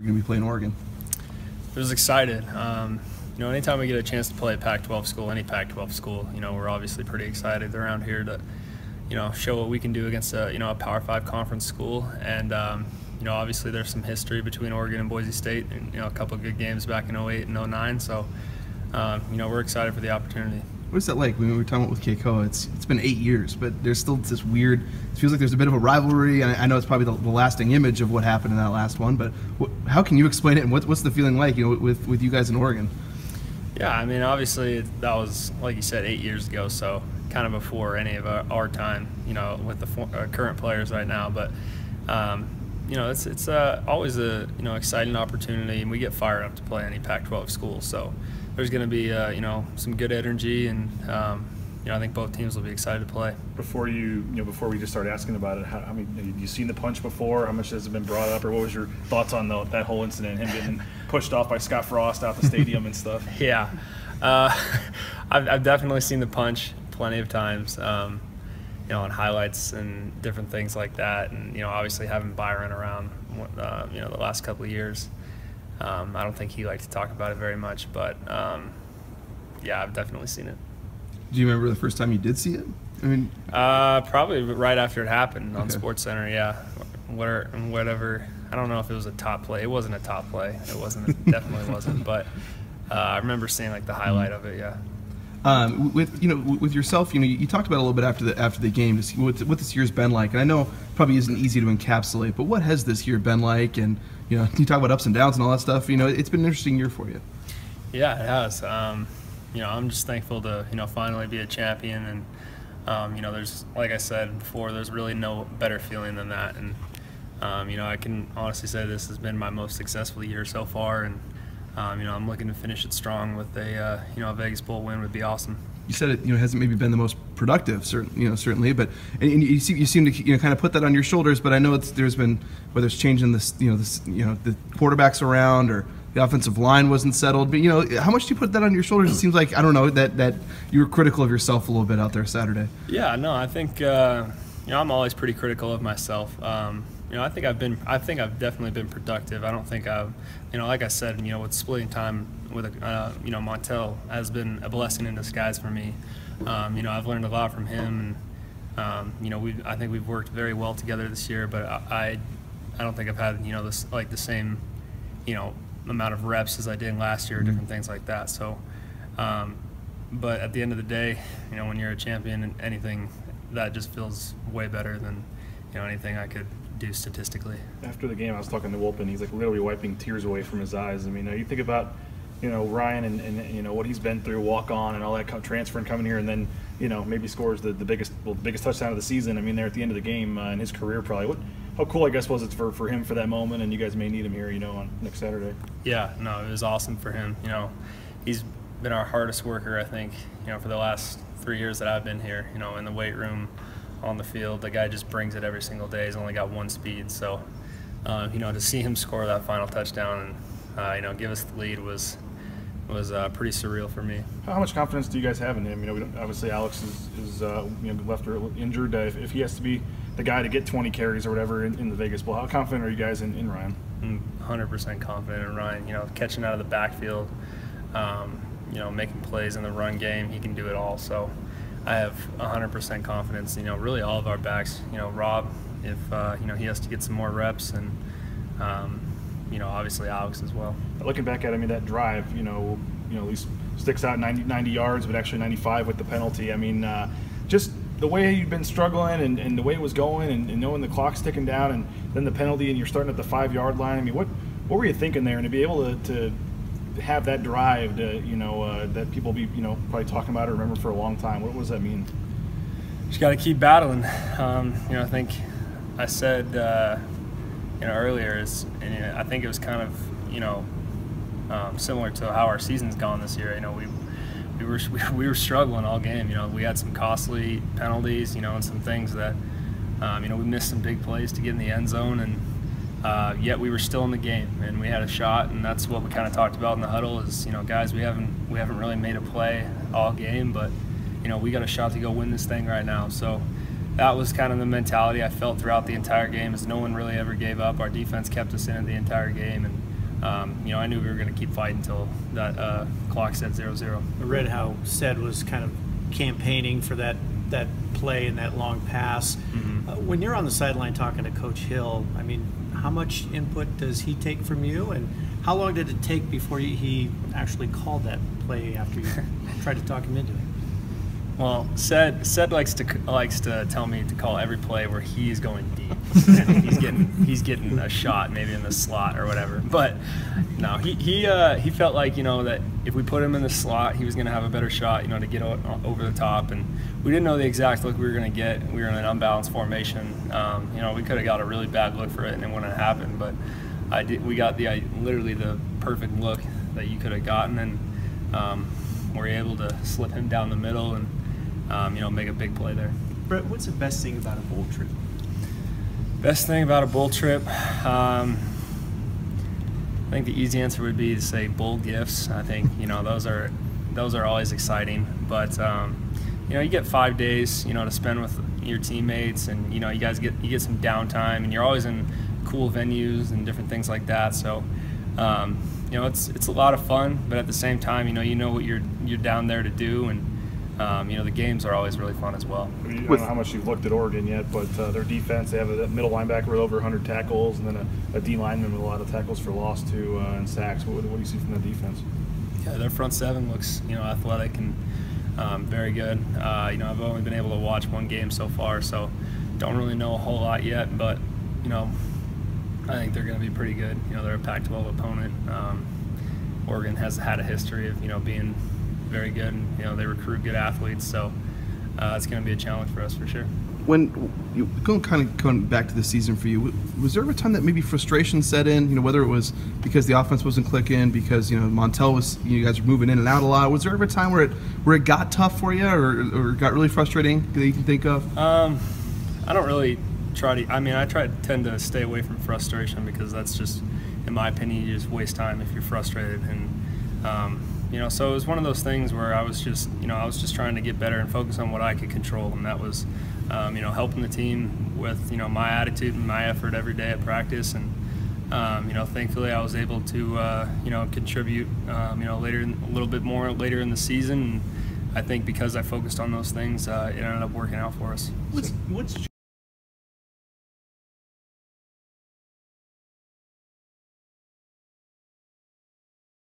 We're going to be playing Oregon. I was excited. Um, you know, anytime we get a chance to play a Pac-12 school, any Pac-12 school, you know, we're obviously pretty excited around here to, you know, show what we can do against a, you know, a Power Five conference school. And, um, you know, obviously there's some history between Oregon and Boise State, and you know, a couple of good games back in 08 and 09. So, um, you know, we're excited for the opportunity. What's that like? When we were talking about with Kekoa, it's it's been eight years, but there's still this weird. It feels like there's a bit of a rivalry, and I know it's probably the, the lasting image of what happened in that last one. But wh- how can you explain it, and what, what's the feeling like, you know, with with you guys in Oregon? Yeah, I mean, obviously that was like you said eight years ago, so kind of before any of our, our time, you know, with the for, uh, current players right now. But um, you know, it's it's uh, always a you know exciting opportunity, and we get fired up to play any Pac-12 school. So there's going to be uh, you know some good energy, and um, you know I think both teams will be excited to play. Before you, you know, before we just start asking about it, how, I mean, have you seen the punch before? How much has it been brought up, or what was your thoughts on the, that whole incident, him getting pushed off by Scott Frost out the stadium and stuff? Yeah, uh, I've, I've, definitely seen the punch plenty of times. Um, you know, on highlights and different things like that, and you know, obviously having Byron around, uh, you know, the last couple of years. Um, I don't think he liked to talk about it very much, but um, yeah, I've definitely seen it. Do you remember the first time you did see it? I mean, uh, probably right after it happened on okay. SportsCenter. Yeah, where whatever. I don't know if it was a top play. It wasn't a top play. It wasn't. It definitely wasn't. But uh, I remember seeing like the highlight of it. Yeah. Um, with you know with yourself, you know you talked about a little bit after the after the game see what, what this year's been like, and I know probably isn't easy to encapsulate, but what has this year been like? And you know you talk about ups and downs and all that stuff. You know it's been an interesting year for you. Yeah, it has. Um, you know I'm just thankful to you know finally be a champion, and um, you know there's like I said before, there's really no better feeling than that, and um, you know I can honestly say this has been my most successful year so far, and um, you know, I'm looking to finish it strong with a uh, you know a Vegas Bowl win would be awesome. You said it, you know, hasn't maybe been the most productive, certainly, you know, certainly, but and, and you, seem, you seem to you know kind of put that on your shoulders. But I know it's, there's been whether it's changing this, you know, this, you know, the quarterbacks around or the offensive line wasn't settled. But you know, how much do you put that on your shoulders? It seems like I don't know that that you were critical of yourself a little bit out there Saturday. Yeah, no, I think uh, you know I'm always pretty critical of myself. Um, you know, I think I've been, I think I've definitely been productive. I don't think I've, you know, like I said, you know, with splitting time with, uh, you know, Montell has been a blessing in disguise for me. Um, you know, I've learned a lot from him, and um, you know, we, I think we've worked very well together this year. But I, I don't think I've had, you know, this like the same, you know, amount of reps as I did last year, mm-hmm. different things like that. So, um, but at the end of the day, you know, when you're a champion, and anything that just feels way better than, you know, anything I could do statistically. After the game, I was talking to Wolpin. He's like literally wiping tears away from his eyes. I mean, you think about, you know, Ryan and, and you know what he's been through, walk on and all that transfer and coming here, and then you know maybe scores the, the biggest well, the biggest touchdown of the season. I mean, there at the end of the game uh, in his career, probably. What how cool I guess was it for, for him for that moment, and you guys may need him here, you know, on next Saturday. Yeah, no, it was awesome for him. You know, he's been our hardest worker, I think. You know, for the last three years that I've been here. You know, in the weight room on the field. The guy just brings it every single day. He's only got one speed, so uh, you know to see him score that final touchdown and uh, you know give us the lead was was uh, pretty surreal for me. How much confidence do you guys have in him? You know, obviously Alex is, is uh, you know left or injured. Uh, if, if, he has to be the guy to get 20 carries or whatever in, in the Vegas Bowl, how confident are you guys in, in Ryan? I'm 100% confident in Ryan. You know, catching out of the backfield, um, you know, making plays in the run game, he can do it all. So I have 100% confidence. You know, really all of our backs. You know, Rob, if uh, you know he has to get some more reps, and um, you know, obviously Alex as well. Looking back at, I mean, that drive, you know, you know, at least sticks out 90, 90 yards, but actually 95 with the penalty. I mean, uh, just the way you've been struggling and, and the way it was going, and, and, knowing the clock's ticking down, and then the penalty, and you're starting at the five yard line. I mean, what what were you thinking there, and to be able to, to have that drive to, you know, uh, that people be, you know, probably talking about or remember for a long time? What, what does that mean? Just got to keep battling. Um, you know, I think I said, uh, you know, earlier is, and you know, I think it was kind of, you know, um, similar to how our season's gone this year. You know, we we were we were struggling all game. You know, we had some costly penalties. You know, and some things that, um, you know, we missed some big plays to get in the end zone and uh, yet we were still in the game and we had a shot, and that's what we kind of talked about in the huddle. Is you know, guys, we haven't we haven't really made a play all game, but you know, we got a shot to go win this thing right now. So that was kind of the mentality I felt throughout the entire game. Is no one really ever gave up. Our defense kept us in it the entire game, and um, you know, I knew we were going to keep fighting until that uh, clock said zero zero. I read how Ced was kind of campaigning for that that play and that long pass. Mhm. Uh, when you're on the sideline talking to Coach Hill, I mean, how much input does he take from you, and how long did it take before he- he actually called that play after you tried to talk him into it? Well, said said likes to likes to tell me to call every play where he's going deep. and he's getting he's getting a shot maybe in the slot or whatever. But no, he he uh, he felt like you know that if we put him in the slot, he was going to have a better shot, you know, to get o- over the top. And we didn't know the exact look we were going to get. We were in an unbalanced formation. Um, you know, we could have got a really bad look for it and it wouldn't have happened. But I did. We got the I, literally the perfect look that you could have gotten, and um, we're able to slip him down the middle and um, you know make a big play there. Brett, what's the best thing about a bowl trip? Best thing about a bowl trip, um, I think the easy answer would be to say bull gifts. I think you know those are those are always exciting, but um, you know you get five days you know to spend with your teammates, and you know you guys get you get some downtime, and you're always in cool venues and different things like that. So. Um, you know, it's it's a lot of fun, but at the same time, you know, you know what you're you're down there to do, and um, you know the games are always really fun as well. I, mean, I don't know how much you've looked at Oregon yet, but uh, their defense, they have a middle linebacker with over 100 tackles, and then a, a D lineman with a lot of tackles for loss too uh, and sacks. What, what do you see from that defense? Yeah, their front seven looks, you know, athletic and um, very good. Uh, you know, I've only been able to watch one game so far, so don't really know a whole lot yet. But you know, I think they're going to be pretty good. You know, they're a Pac-12 opponent. Um, Oregon has had a history of you know being very good, and you know they recruit good athletes, so uh, it's going to be a challenge for us for sure. when you going kind of going back to the season for you, was there ever a time that maybe frustration set in? You know, whether it was because the offense wasn't clicking, because you know Montell was, you guys were moving in and out a lot. Was there ever a time where it where it got tough for you, or, or got really frustrating that you can think of? Um, I don't really try to. I mean, I try to tend to stay away from frustration because that's just, in my opinion, you just waste time if you're frustrated. And um, you know, so it was one of those things where I was just, you know, I was just trying to get better and focus on what I could control, and that was, um, you know, helping the team with, you know, my attitude and my effort every day at practice and. Um, you know, thankfully, I was able to, uh, you know, contribute, um, you know, later, in, a little bit more later in the season. And I think because I focused on those things, uh, it ended up working out for us. What's what's